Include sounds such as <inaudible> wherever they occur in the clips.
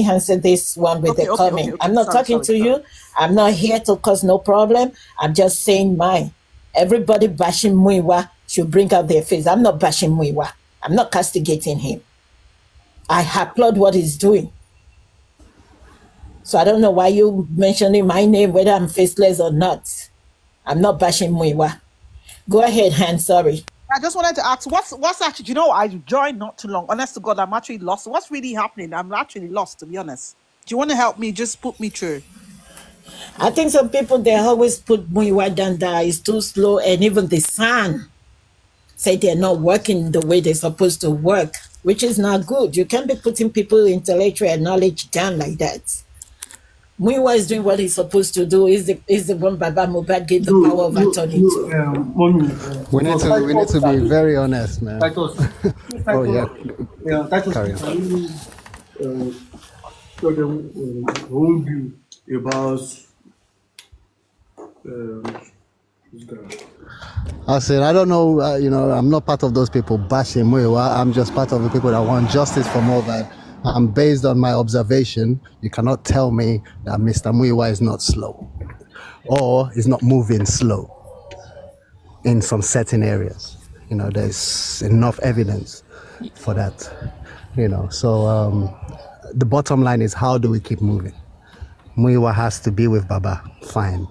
answer this one with Okay, the okay, okay, comment. okay. I'm not Sorry, talking sorry, to sorry. you. I'm not here to cause no problem. I'm just saying mine. Everybody bashing Muyiwa should bring out their face. I'm not bashing Muyiwa. I'm not castigating him. I applaud what he's doing. So I don't know why you mentioning my name, whether I'm faceless or not. I'm not bashing Muyiwa. Go ahead, Han. Sorry. I just wanted to ask, what's what's actually? You know, I joined not too long. Honest to God, I'm actually lost. What's really happening? I'm actually lost, to be honest. Do you want to help me? Just put me through. I think some people they always put Muyiwa there. It's too slow, and even the sun say they're not working the way they're supposed to work, which is not good. You can't be putting people intellectual knowledge down like that. Muyiwa is doing what he's supposed to do. Is the is the one Baba Mohbad gave the No, power of no, attorney no, to. um, mommy, uh, We need to we need to be that- very honest, man. <laughs> Titus. Oh yeah. Yeah, Titus, Carry on. can uh, tell them uh, wrong view about um. I said I don't know. Uh, you know, I'm not part of those people bashing Muyiwa. I'm just part of the people that want justice for Mohbad. And based on my observation, you cannot tell me that Mr. Muyiwa is not slow, or is not moving slow in some certain areas. You know, there's enough evidence for that. You know, so um, the bottom line is how do we keep moving? Muyiwa has to be with Baba. Fine.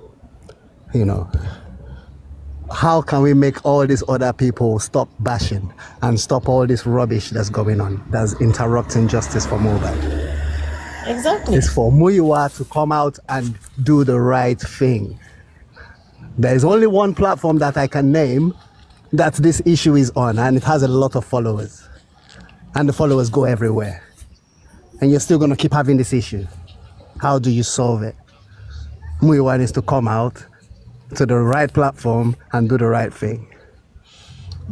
You know, how can we make all these other people stop bashing and stop all this rubbish that's going on that's interrupting justice for Mohbad? Exactly. It's for Muyiwa to come out and do the right thing. There is only one platform that I can name that this issue is on, and it has a lot of followers. And the followers go everywhere. And you're still going to keep having this issue. How do you solve it? Muyiwa needs to come out to the right platform and do the right thing.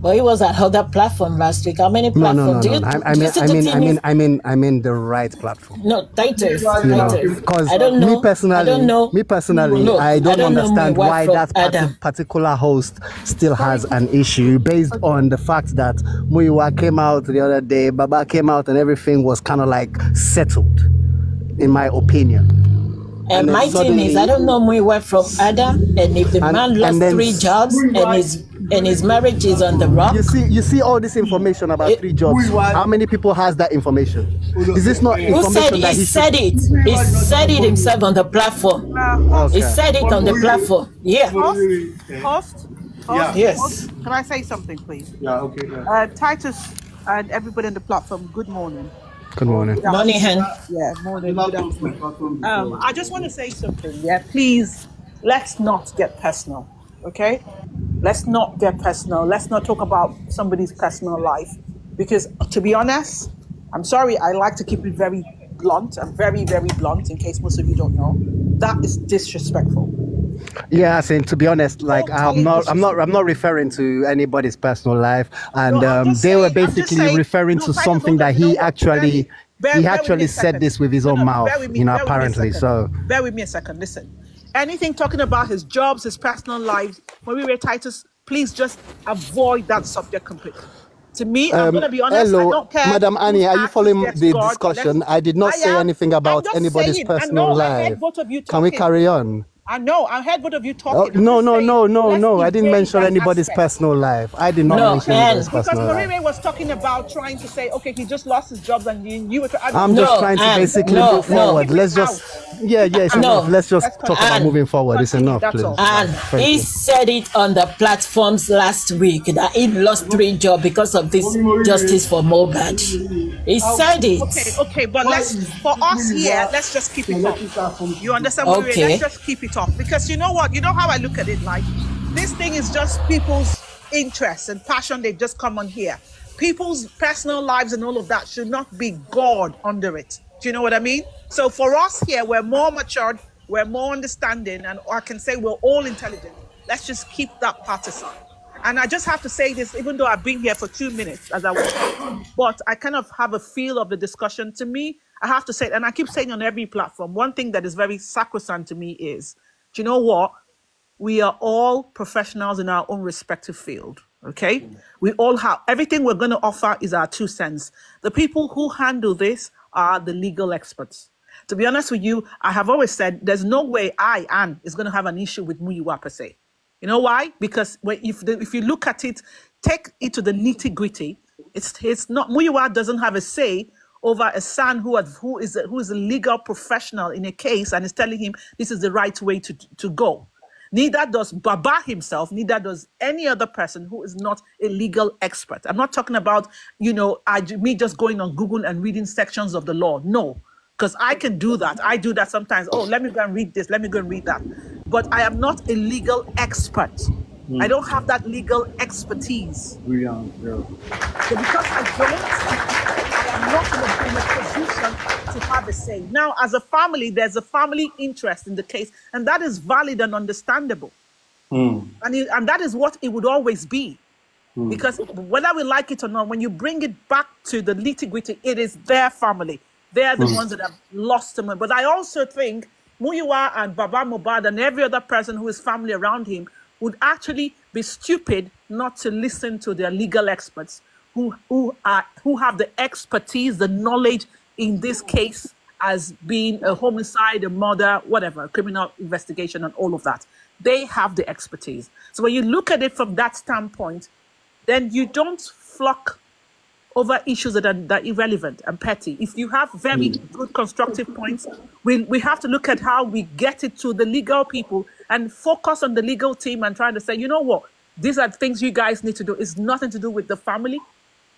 But he was at other platform last week. How many platforms? no, no, do no. you, no. I, I mean, I mean, I mean, I mean, I mean the right platform. No, Titus. You know, because I don't know. me personally, I don't know. me personally, Look, I don't, know understand my wife why that Adam. particular host still has an issue based on the fact that Muyiwa came out the other day, Baba came out, and everything was kind of like settled, in my opinion. And then my thing is, I don't know me where from Adam, and if the And- man lost then- three jobs and his and his marriage is on the rock, You see, you see all this information about It- three jobs. How many people has that information? Is this not who said that he he said it? He said it himself on the platform. Uh, He said it on the platform. Yeah. host, host, host, Yes. host, Can I say something, please? Yeah, okay. Yeah. Uh, Titus and everybody on the platform. Good morning. Good morning. Money hand. Yeah, morning. Never Good come to afternoon. Um. I just want to say something. Yeah, please, let's not get personal. Okay, let's not get personal. Let's not talk about somebody's personal life because, to be honest, I'm sorry. I like to keep it very blunt. I'm very, very blunt. In case most of you don't know, that is disrespectful. Yeah, I think to be honest, like I'm not, I'm not, I'm not referring to anybody's personal life, and No, um, they were saying- I'm basically saying- referring no, to something that he what? actually, Bear- he bear actually said this with his own no, mouth, me, you know, bear with me a apparently. So bear with me a second. Listen, anything talking about his jobs, his personal lives, when we read Titus, please just avoid that subject completely. To me, I'm Um, gonna be honest. I hello, don't care. Madam Annie, are you following the God. discussion? I did not I say am. anything about anybody's saying. Personal I heard life. both of you Can we carry on? I know. I heard both of you Oh, talking. I'm no, no, saying, no, no, let's no! I didn't mention anybody's aspect. personal life. I did not No, mention and- anybody's Because personal life. Marire was talking about trying to say, okay, he just lost his job, and you, you were. I I'm No, just trying to basically no, move no. forward. Let's just, yeah, yeah, it's No. enough. Let's just Let's talk about and- moving forward. It's enough, please. all. And Thank he you. said it on the platforms last week that he lost three jobs because of this justice for Mohbad. He oh, said it. Okay, okay, but let's for us here, let's just keep it off. You understand what we're Okay. Let's just keep it off because you know what? You know how I look at it. Like this thing is just people's interests and passion. They just come on here. People's personal lives and all of that should not be God under it. Do you know what I mean? So for us here, we're more matured, we're more understanding, and I can say we're all intelligent. Let's just keep that part aside. And I just have to say this, even though I've been here for two minutes as I was, but I kind of have a feel of the discussion. To me, I have to say, and I keep saying on every platform, one thing that is very sacrosanct to me is, do you know what? We are all professionals in our own respective field. Okay, we all have everything we're going to offer is our two cents. The people who handle this are the legal experts. To be honest with you, I have always said there's no way I, Anne, is going to have an issue with Muyiwa per se. You know why? Because if the, if you look at it, take it to the nitty gritty. It's it's not Muyiwa doesn't have a say over a son who has, who is a, who is a legal professional in a case and is telling him this is the right way to to go. Neither does Baba himself, neither does any other person who is not a legal expert. I'm not talking about, you know, I, me just going on Google and reading sections of the law. No, because I can do that. I do that sometimes. Oh, let me go and read this. Let me go and read that. But I am not a legal expert. I hmm. don't have that legal expertise. Brilliant. Yeah. So because I don't, I am not in a, in a position to have a say. Now, as a family, there's a family interest in the case, and that is valid and understandable. Mm. And, it, and that is what it would always be. Because whether we like it or not, when you bring it back to the nitty gritty, it is their family. They're the ones that have lost them. But I also think Muyiwa and Baba Mohbad and every other person who is family around him would actually be stupid not to listen to their legal experts who, who, are, who have the expertise, the knowledge in this case as being a homicide, a murder, whatever, criminal investigation, and all of that. They have the expertise. So when you look at it from that standpoint, then you don't flock over issues that are, that are irrelevant and petty. If you have very hmm. good constructive points, we, we have to look at how we get it to the legal people and focus on the legal team and trying to say, you know what, these are things you guys need to do. It's nothing to do with the family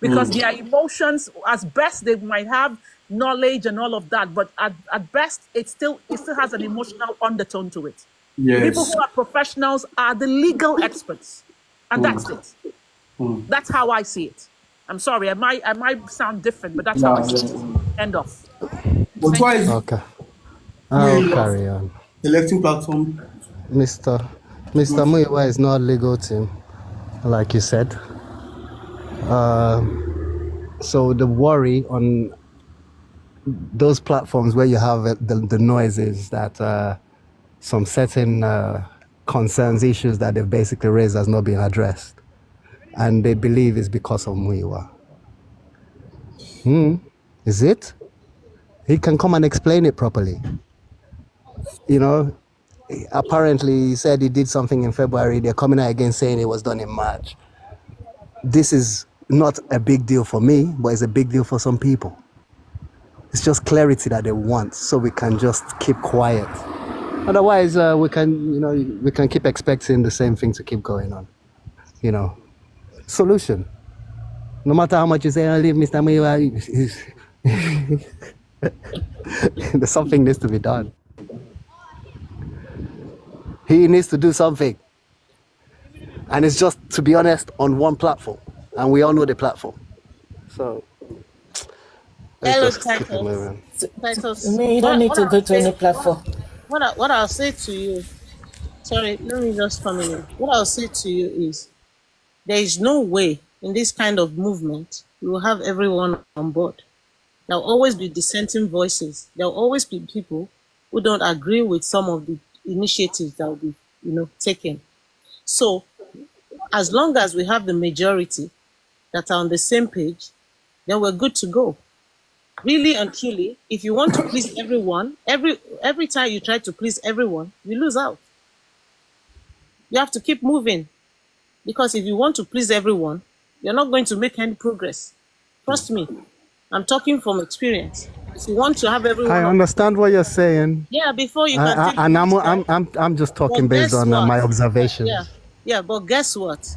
because mm. their emotions, as best they might have knowledge and all of that, but at, at best it still it still has an emotional undertone to it. Yes. People who are professionals are the legal experts, and mm. that's it. Mm. That's how I see it. I'm sorry, I might I might sound different, but that's how I No, see it. End of. But why is Okay. I'll Muyiwa carry on. electing platform? Mr. Mr. Muyiwa is not legal team, like you said. Um, so the worry on those platforms where you have uh, the, the noises that uh, some certain uh, concerns, issues that they've basically raised has not been addressed. And they believe it's because of Muyiwa. Hmm. Is it? He can come and explain it properly. You know, apparently he said he did something in February. They're coming out again saying it was done in March. This is not a big deal for me, but it's a big deal for some people. It's just clarity that they want, so we can just keep quiet. Otherwise, uh, we can, you know, we can keep expecting the same thing to keep going on. You know, solution. No matter how much you say, I leave Mr. Muyiwa, <laughs> there's something needs to be done. He needs to do something. And it's just, to be honest, on one platform. And we all know the platform. So, let's Hello, just keep it Titus. moving. Titus. Me, you don't what- need what to I'll go to any platform. What, I, what I'll say to you, sorry, let me just come in. What I'll say to you is there is no way in this kind of movement you will have everyone on board. There will always be dissenting voices. There will always be people who don't agree with some of the initiatives that will be, you know, taken. So, as long as we have the majority that are on the same page, then we're good to go. Really and truly, if you want to please everyone, every every time you try to please everyone, you lose out. You have to keep moving. Because if you want to please everyone, you're not going to make any progress. Trust me. I'm talking from experience. If you want to have everyone I understand what you're saying. yeah, before you I, I, and I'm, I'm. I'm, I'm just talking based on uh, my observations. Yeah, yeah, but guess what?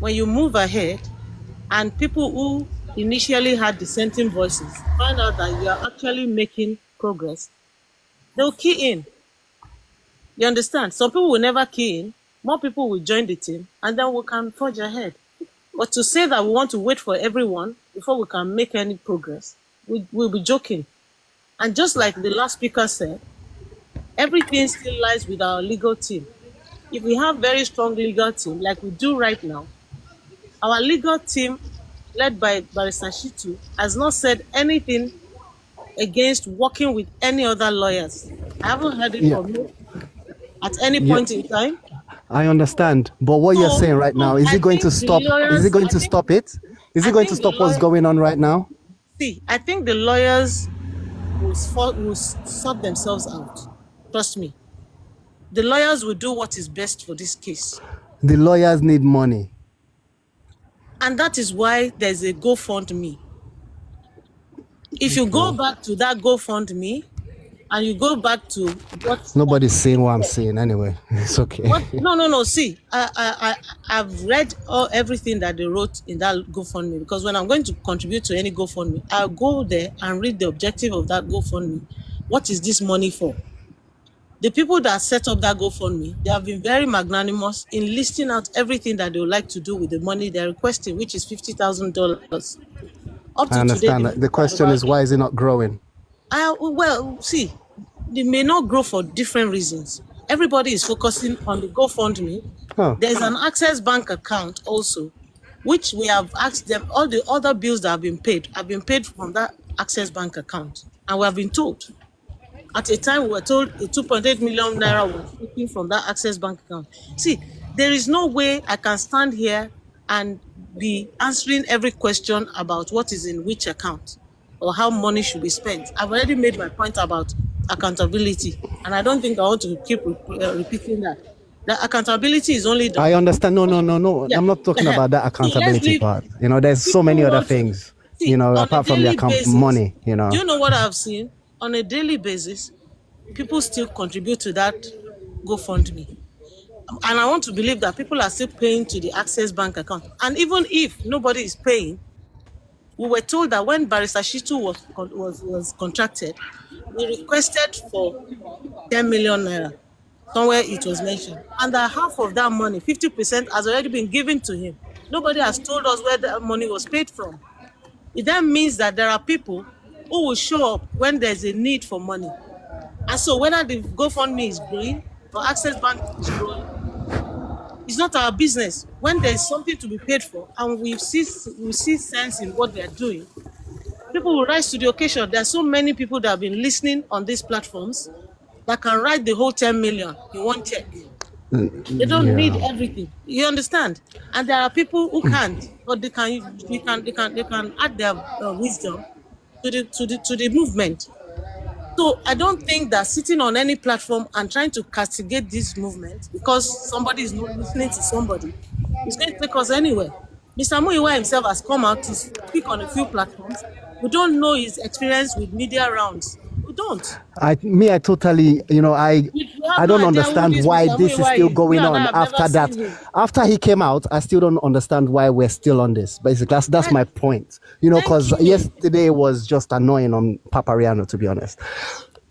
When you move ahead, and people who initially had dissenting voices find out that you are actually making progress, they'll key in. You understand? Some people will never key in. More people will join the team, and then we can forge ahead. But to say that we want to wait for everyone before we can make any progress, we, we'll be joking. And just like the last speaker said, everything still lies with our legal team. If we have very strong legal team like we do right now, our legal team, led by Barrister Shittu, has not said anything against working with any other lawyers. I haven't heard it Yeah. from you at any Yeah. point in time. I understand, but what you're saying right now is I it going to stop? Is it going I to think- stop it? Is I it going to stop what's going on right now? See, I think the lawyers will, for, will sort themselves out. Trust me. The lawyers will do what is best for this case. The lawyers need money. And that is why there's a GoFundMe. If you go back to that GoFundMe and you go back to what Nobody's saying what I'm saying anyway. <laughs> It's okay. What? No, no, no. See, I, I, I, I've read all everything that they wrote in that GoFundMe because when I'm going to contribute to any GoFundMe, I'll go there and read the objective of that GoFundMe. What is this money for? The people that set up that GoFundMe, they have been very magnanimous in listing out everything that they would like to do with the money they're requesting, which is fifty thousand dollars. Up to I understand today, that. The question is why is it not growing? I, well, see, they may not grow for different reasons. Everybody is focusing on the GoFundMe. Huh. There's an Access Bank account also, which we have asked them. All the other bills that have been paid have been paid from that Access Bank account, and we have been told. At a time, we were told a 2.8 million naira was taken from that Access Bank account. See, there is no way I can stand here and be answering every question about what is in which account or how money should be spent. I've already made my point about accountability, and I don't think I want to keep re- uh, repeating that. The accountability is only. I understand. No, no, no, no. Yeah. I'm not talking about that <laughs> accountability part. You know, there's so many other things. See, You know, apart from the account basis, money. You know. Do you know what I've seen? On a daily basis, people still contribute to that GoFundMe. And I want to believe that people are still paying to the Access Bank account. And even if nobody is paying, we were told that when Barrister Shittu was, was, was contracted, we requested for 10 million naira. Somewhere it was mentioned. And that half of that money, 50%, has already been given to him. Nobody has told us where that money was paid from. It then means that there are people who will show up when there's a need for money. And so whether the GoFundMe is growing or Access Bank is growing, it's not our business. When there's something to be paid for and we see we see sense in what they're doing, people will rise to the occasion. There are so many people that have been listening on these platforms that can write the whole 10 million in one check. They don't yeah. need everything. You understand? And there are people who can't, but they can, they can, they can, they can add their uh, wisdom to the to the to the movement. So I don't think that sitting on any platform and trying to castigate this movement because somebody is not listening to somebody is going to take us anywhere. Mr. Muiwa himself has come out to speak on a few platforms. We don't know his experience with media rounds. Don't. I me, I totally, you know, I I don't no idea who understand why this is still going on after that. After he came out, I still don't understand why we're still on this. Basically, that's that's my point. You know, because yesterday was just annoying on Papariano, to be honest. <coughs>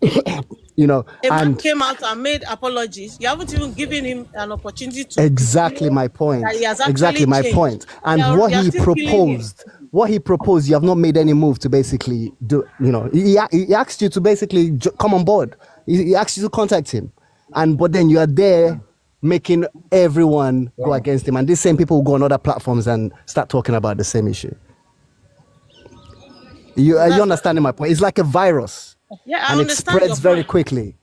you know, A man and came out and made apologies. You haven't even given him an opportunity to exactly my point. that he has actually Exactly my changed. point. And are- what he still killing him. proposed, what he proposed, you have not made any move to basically do. You know, he, he asked you to basically come on board. He, he asked you to contact him, and but then you are there making everyone go against him, and these same people will go on other platforms and start talking about the same issue. You are you understanding my point? It's like a virus, Yeah, I and it understand your spreads very quickly.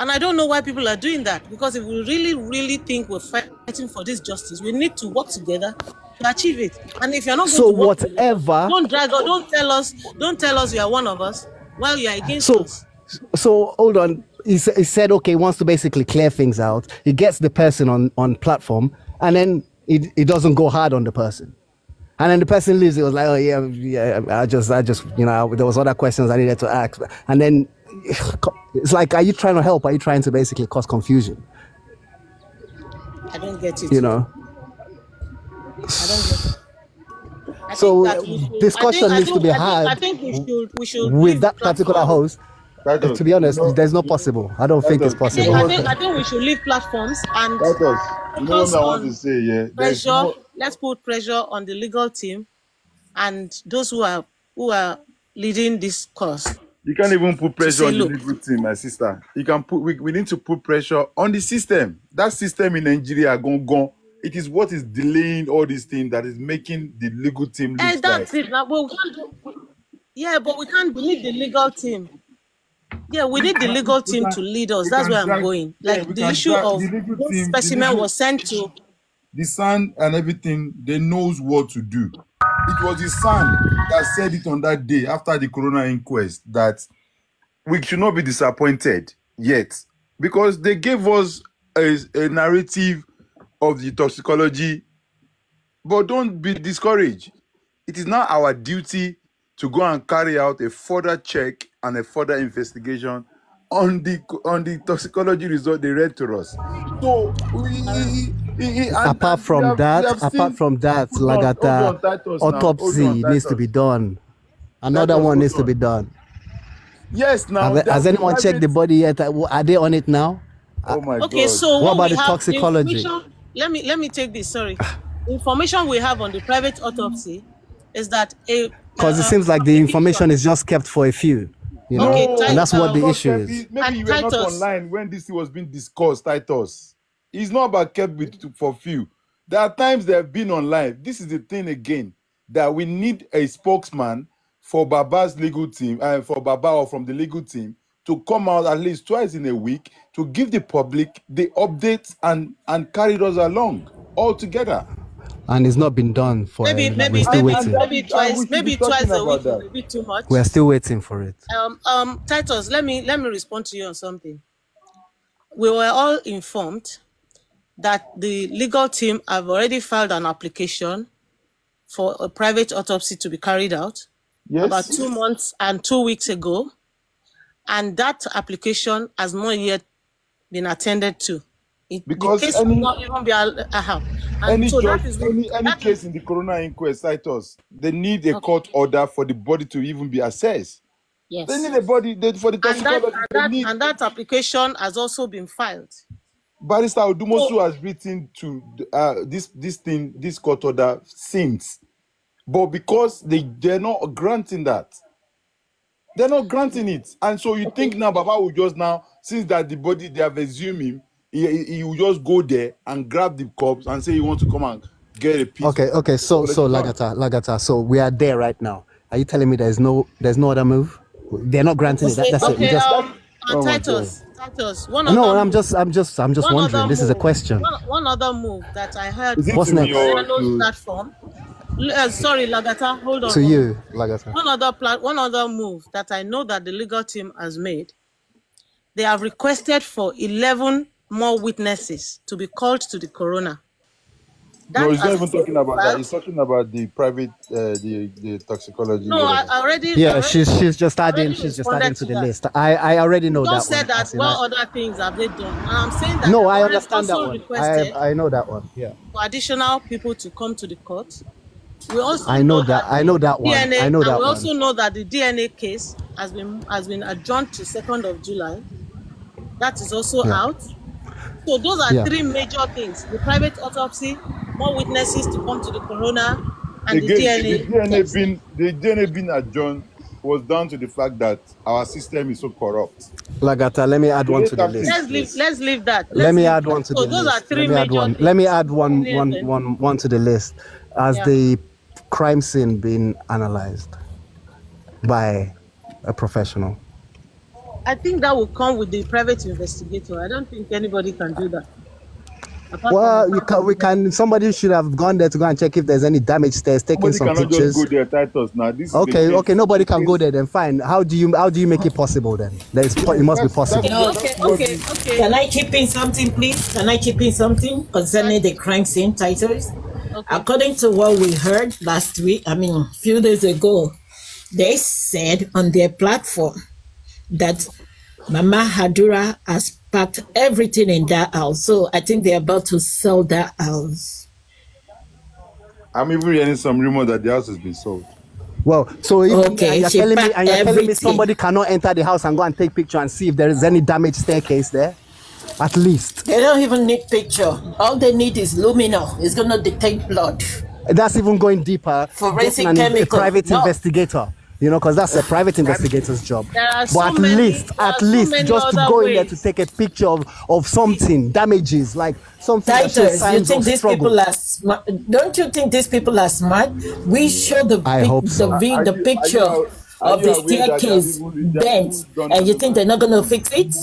And I don't know why people are doing that because if we really, really think we're fighting for this justice, we need to work together to achieve it. And if you're not going So to work together, whatever. don't drag us, don't tell us, don't tell us you are one of us while you're against So, us. so hold on. He, he said, okay, he wants to basically clear things out. He gets the person on on platform, and then he, he doesn't go hard on the person. And then the person leaves. It was like, oh yeah, yeah. I just, I just, you know, there was other questions I needed to ask. And then it's like, are you trying to help? Are you trying to basically cause confusion? I don't get it. You know. I don't get it. I So, think that should- discussion I think- I needs to think- be I think- had I think we should, we should With that particular platforms. host, to be honest, there's no possible. I don't think it's possible. I think, I think we should leave platforms and Let us. You know what I want to say, yeah. Pressure. no, Let's put pressure on the legal team and those who are who are leading this cause. You can't even put pressure on the legal team, my sister. You can put. We, we need to put pressure on the system. That system in Nigeria gone gone. It is what is delaying all these things that is making the legal team eh, look And like. that's it. Now, but we can't do, yeah, but we can't. We need the legal team. Yeah, we need the legal team to lead us. That's where I'm going. Like the issue of the legal what the specimen was sent to. The son and everything, they knows what to do. It was the son that said it on that day after the corona inquest that we should not be disappointed yet because they gave us a, a narrative of the toxicology, but don't be discouraged. It is now our duty to go and carry out a further check and a further investigation on the on the toxicology result they read to us. So we, and- apart from have- that, apart from that, Hold on, Lagata, hold on, Titus now, hold autopsy needs to be done. Another Titus, one hold needs to be done. Yes, now Have, has are anyone checked the body yet? Uh, are they on it now? Uh, oh my Okay, God. so What what, about the toxicology? Let me let me take this. Sorry, information we have on the private autopsy is that a Because it uh, seems like the information is just kept for a few. You know, Okay, and that's what the Titus, issue Maybe- is. Maybe And you were not online when this was being discussed, Titus. It's not about kept with for few. There are times they have been online. This is the thing again that we need a spokesman for Baba's legal team and for Baba or from the legal team to come out at least twice in a week to give the public the updates and and carry us along all together. And it's not been done for. maybe uh, maybe still maybe, waiting. maybe twice maybe twice a week that. will be too much. We're still waiting for it. Um, um, Titus, let me let me respond to you on something. We were all informed that the legal team have already filed an application for a private autopsy to be carried out Yes. about two months and two weeks ago, and that application has not yet been attended to. It, Because the case any- will not even be al- uh, any so judge, that is any, any case is- in the coroner inquest, Titus, they need a Okay. court order for the body to even be assessed. yes. They need a body they, for the and that, and, that, and that application has also been filed. Barrister Odumosu So- has written to uh, this this thing this court order since, but because they they're not granting that, they're not granting it, and so you think now Baba will just now since that the body they have exhumed him, he, he he will just go there and grab the corpse and say he wants to come and get a piece. Okay, okay. So, so Lagata, Lagata. So we are there right now. Are you telling me there's no, there's no other move? They're not granting it. That, that's it. We okay, just. Oh my Titus, Titus, one no, I'm move- just, I'm just, I'm just one wondering. other This is a question. One, one other move that I heard What's to next? me or Lagos to- platform. Uh, sorry, Lagata, hold on. To you, Lagata. One other plat, one other move that I know that the legal team has made. They have requested for 11 more witnesses to be called to the coroner. No, he's not even talking about that. He's talking about the private, uh, the the toxicology. No, I already. Yeah, already- she's, she's just adding, she's just adding to the that. list. I, I already know Just that said one. that as in what other things have they done? And I'm saying that no, I understand that one. I, I know that one. Yeah. for additional people to come to the court. We also I know that. I know that one. DNA, I know and that we one. also know that the DNA case has been has been adjourned to second of July. That is also Yeah. out. So those are Yeah. three major things: the private autopsy, more witnesses to come to the coroner, and the Again, DNA. the DNA test. being the DNA being adjourned was down to the fact that our system is so corrupt. Lagata, let me add one to the list. Let's leave. Let's leave that. Let Let's me leave add that. one to so the those list. are three Let me add major one. things. Let me add one, one, one, one to the list. As Yeah. the crime scene being analyzed by a professional. I think that will come with the private investigator. I don't think anybody can do that. Apart Well, from you can, we can. Somebody should have gone there to go and check if there's any damage there, taking Somebody some cannot pictures. just go there, Titus. Now this. Okay, case. okay. Nobody can go there. Then fine. How do you how do you make it possible then? There is it must be That's- possible. that's- Okay, okay, okay. Can I chip in something, please? Can I chip in something concerning the crime scene Titus? Okay. According to what we heard last week, I mean, a few days ago, they said on their platform that Mama Hadura has packed everything in that house. So I think they're about to sell that house. I'm even hearing some rumor that the house has been sold. Well, so if, Okay, you're telling me and you're telling me somebody cannot enter the house and go and take picture and see if there is any damaged staircase there, at least. They don't even need picture. All they need is luminol. It's gonna detect blood. That's even going deeper. Forensic getting an- a private No. investigator. You know, because that's a private investigator's job. But so at many- least, at least, many just to other go in there to take a picture of, of something, damages, like something that shows Titus, you think of these struggle. people are smart? Don't you think these people are smart? We show the I pic- hope so. the, the you- picture you- are of you the aware that there are staircase people- there are bent, and you think they're not gonna fix it?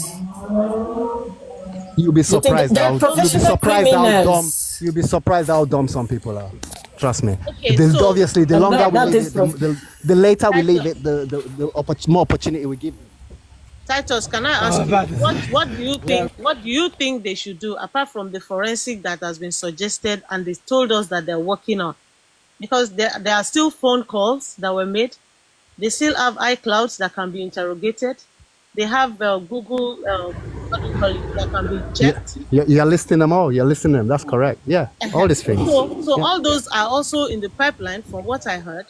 You'll be think surprised they're how you'll be professional surprised how dumb you'll be surprised how dumb some people are. Trust me. Okay, The- so- obviously, the longer not- we not leave it, the, the, the later we leave it, the, the, the oppor- more opportunity we give. them. Titus, can I uh, ask Oh, you what what do you think what do you think they should do apart from the forensic that has been suggested and they told us that they're working on? Because there, there are still phone calls that were made. They still have iClouds that can be interrogated. They have uh, Google uh, what do you call it, that can be checked. You're, you're listing them all. You're listing them. That's correct. Yeah, all these things. So, so Yeah. all those are also in the pipeline, from what I heard.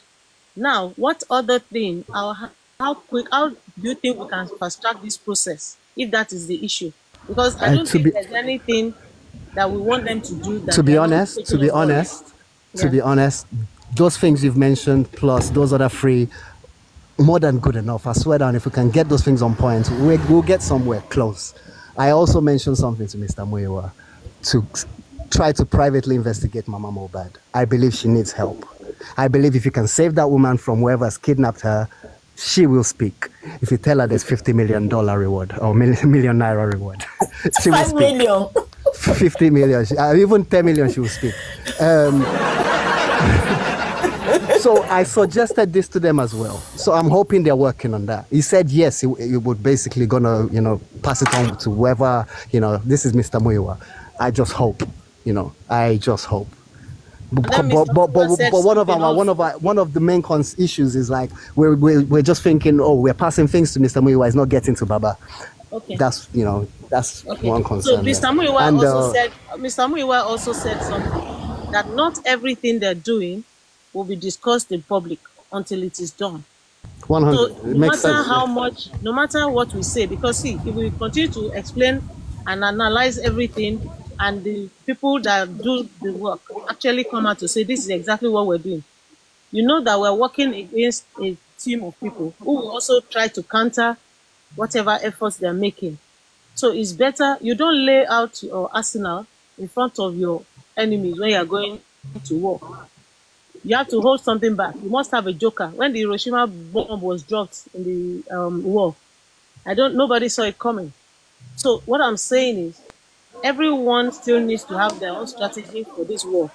Now, what other thing? How, how quick? How do you think we can fast track this process? If that is the issue, because I Uh, don't think be- there's anything that we want them to do. That to be honest, to be honest, to Yeah. be honest, those things you've mentioned plus those other three, more than good enough. I swear down, if we can get those things on point, we, we'll get somewhere close. I also mentioned something to Mr. Muyiwa to try to privately investigate Mama Mohbad. I believe she needs help. I believe if you can save that woman from whoever's kidnapped her, she will speak. If you tell her there's 50 million dollar reward or million, million naira reward, <laughs> she will speak. million. 50 million, she- uh, even 10 million she will speak. Um, <laughs> so I suggested this to them as well. So I'm hoping they're working on that. He said yes, he, he would basically gonna, you know, pass it on to whoever, you know, this is Mr. Muyiwa. I just hope, you know, I just hope. But, but, but, but, but one of our one of our one of the main cons- issues is like we're, we're we're just thinking oh we're passing things to Mr. Muyiwa, it's not getting to Baba. Okay. That's you know that's Okay. one So concern. there. Mr. Muyiwa And, also uh, said Mr. Muyiwa also said something that not everything they're doing will be discussed in public until it is done. 100 So no matter sense. how much, no matter what we say, because see, if we continue to explain and analyze everything, and the people that do the work actually come out to say this is exactly what we're doing, you know that we're working against a team of people who will also try to counter whatever efforts they're making. So it's better you don't lay out your arsenal in front of your enemies when you're going to war. You have to hold something back. You must have a joker. When the Hiroshima bomb was dropped in the um, war, I don't. Nobody saw it coming. So what I'm saying is, everyone still needs to have their own strategy for this war.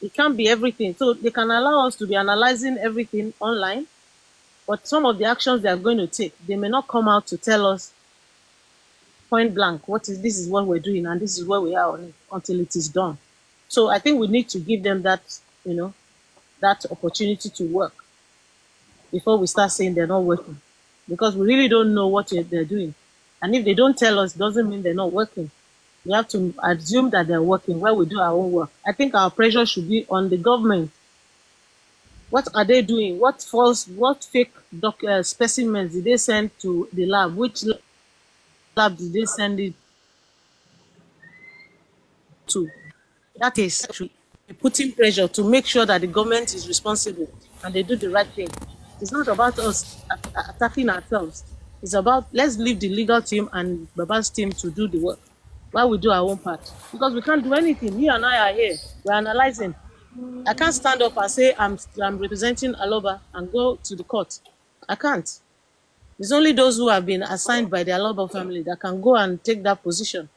It can't be everything. So they can allow us to be analyzing everything online, but some of the actions they are going to take, they may not come out to tell us point blank what is this is what we're doing and this is where we are on it until it is done. So I think we need to give them that, you know, that opportunity to work before we start saying they're not working, because we really don't know what they're doing. And if they don't tell us, doesn't mean they're not working. We have to assume that they're working while we do our own work. I think our pressure should be on the government. What are they doing? What false, what fake doc, uh, specimens did they send to the lab? Which lab did they send it to? That is actually putting pressure to make sure that the government is responsible and they do the right thing. It's not about us attacking ourselves. It's about let's leave the legal team and Baba's team to do the work while we do our own part. Because we can't do anything. You and I are here. We're analyzing. I can't stand up and say I'm I'm representing Aloba and go to the court. I can't. It's only those who have been assigned by the Aloba family that can go and take that position.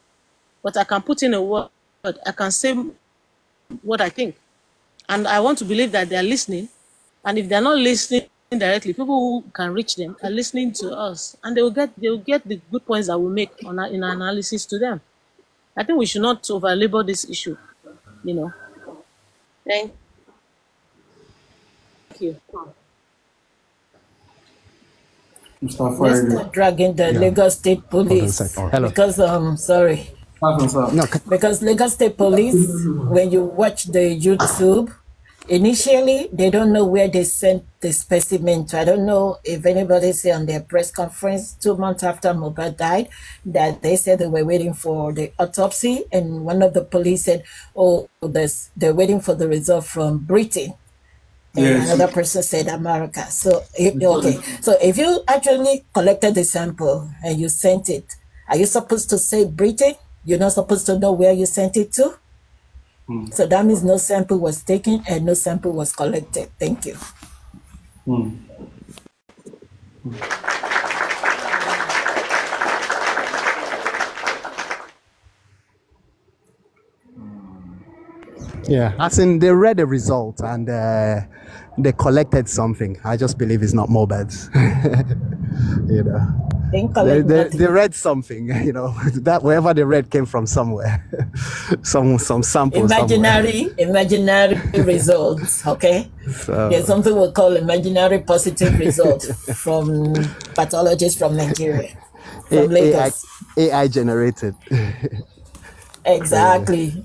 But I can put in a word. I can say what I think. And I want to believe that they're listening. And if they're not listening directly, people who can reach them are listening to us. And they will get they will get the good points that we make on our, in our analysis to them. I think we should not overlabor this issue. You know. Thank you. Mr. Let's Friday. not drag in the Lagos State Police second. Hello. because um sorry Pardon, sir. No, because Lagos State Police when you watch the YouTube initially they don't know where they sent the specimen to. I don't know if anybody said on their press conference two months after Mohbad died that they said they were waiting for the autopsy and one of the police said oh this they're waiting for the result from Britain and Yes. another person said America. So eh, if, okay, so if you actually collected the sample and you sent it, are you supposed to say Britain? You're not supposed to know where you sent it to. So that means no sample was taken and no sample was collected. Thank you. Hmm. Yeah. As in, they read the result and uh, they collected something. I just believe it's not Mohbad's. <laughs> you know. Didn't They, they, they read something, <laughs> you know, that wherever they read came from somewhere, <laughs> some some sample somewhere. imaginary imaginary results okay So, there's something we call imaginary positive results from pathologists from nigeria from A- AI, lagos AI generated. exactly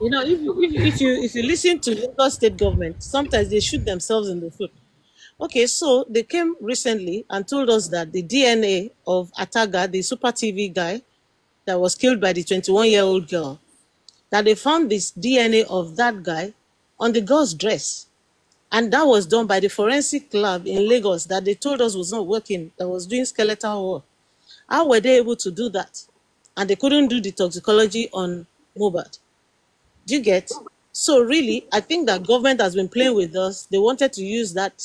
You know, if you, if, if you if you listen to Lagos state government, sometimes they shoot themselves in the foot. Okay, so they came recently and told us that the DNA of Ataga, the Super TV guy that was killed by the 21 year old girl, that they found this DNA of that guy on the girl's dress. And that was done by the forensic lab in Lagos that they told us was not working, that was doing skeletal work. How were they able to do that? And they couldn't do the toxicology on Mohbad. Do you get? So really, I think that government has been playing with us. They wanted to use that